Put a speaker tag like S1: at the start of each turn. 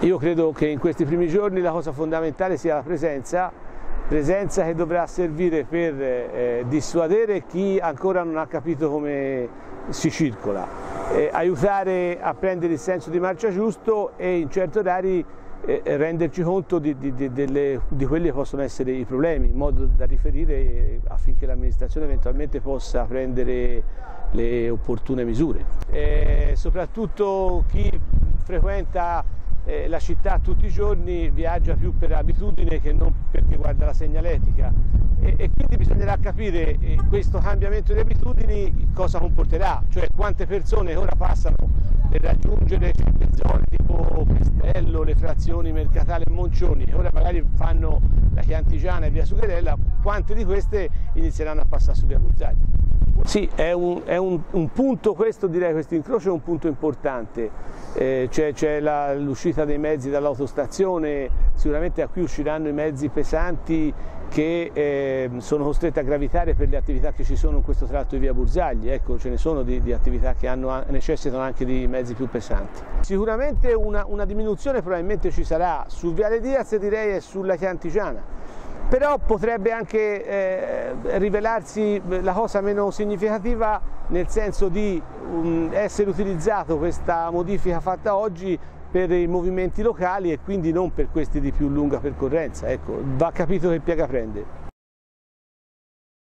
S1: Io credo che in questi primi giorni la cosa fondamentale sia la presenza, presenza che dovrà servire per eh, dissuadere chi ancora non ha capito come si circola, eh, aiutare a prendere il senso di marcia giusto e in certi orari eh, renderci conto di, di, di, delle, di, quelli che possono essere i problemi, in modo da riferire eh, affinché l'amministrazione eventualmente possa prendere le opportune misure. E soprattutto chi frequenta eh, la città tutti i giorni viaggia più per abitudine che non perché guarda la segnaletica e, e quindi bisognerà capire eh, questo cambiamento di abitudini cosa comporterà, cioè quante persone ora passano per raggiungere certe zone tipo Castello, le frazioni Mercatale e Moncioni e ora magari fanno la Chiantigiana e via Sugherella, quante di queste inizieranno a passare su via Buzzaglia. Sì, è un, è un, un punto, questo direi, questo incrocio è un punto importante, eh, c'è l'uscita dei mezzi dall'autostazione, sicuramente da qui usciranno i mezzi pesanti che eh, sono costretti a gravitare per le attività che ci sono in questo tratto di via Burzagli, ecco ce ne sono di, di attività che hanno, necessitano anche di mezzi più pesanti. Sicuramente una, una diminuzione probabilmente ci sarà. Su Viale Diaz direi e sulla Chiantigiana, però potrebbe anche eh, rivelarsi la cosa meno significativa nel senso di um, essere utilizzato questa modifica fatta oggi per i movimenti locali e quindi non per questi di più lunga percorrenza, ecco, va capito che piega prende.